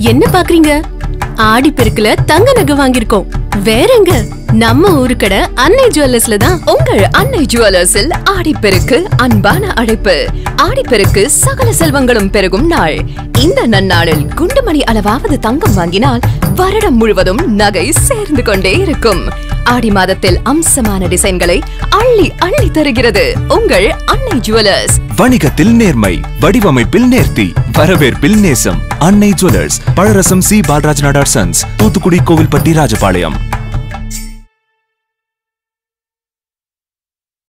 என்ன பாக்குறீங்க? ஆடி பெருக்குல தங்க நகை வாங்கிருக்கோம் வேறங்க நம்ம ஊரு கடை அன்னை ஜுவல்லர்ஸ்ல தான் உங்கள் அன்னை ஜுவல்லர்ஸில் ஆடிப்பெருக்கு அன்பான அழைப்பு. ஆடிப்பெருக்கு சகல செல்வங்களும் பெருகும் நாள். இந்த நன்னாளில் குண்டுமணி அளவாவது தங்கம் வாங்கினால் வருடம் முழுவதும் நகை சேர்ந்து கொண்டே இருக்கும். ஆடி மாதத்தில் அம்சமான டிசைன்களை அள்ளி அள்ளி தருகிறது உங்கள் அன்னை ஜுவல்லர்ஸ். வணிகத்தில் நேர்மை வடிவமைப்பில் நேர்த்தி வரவேற்பில் நேசம். அன்னை ஜுவல்லர்ஸ் பழரசம் சி. பாலராஜ் நாடார் சன்ஸ் தூத்துக்குடி கோவில்பட்டி ராஜபாளையம்.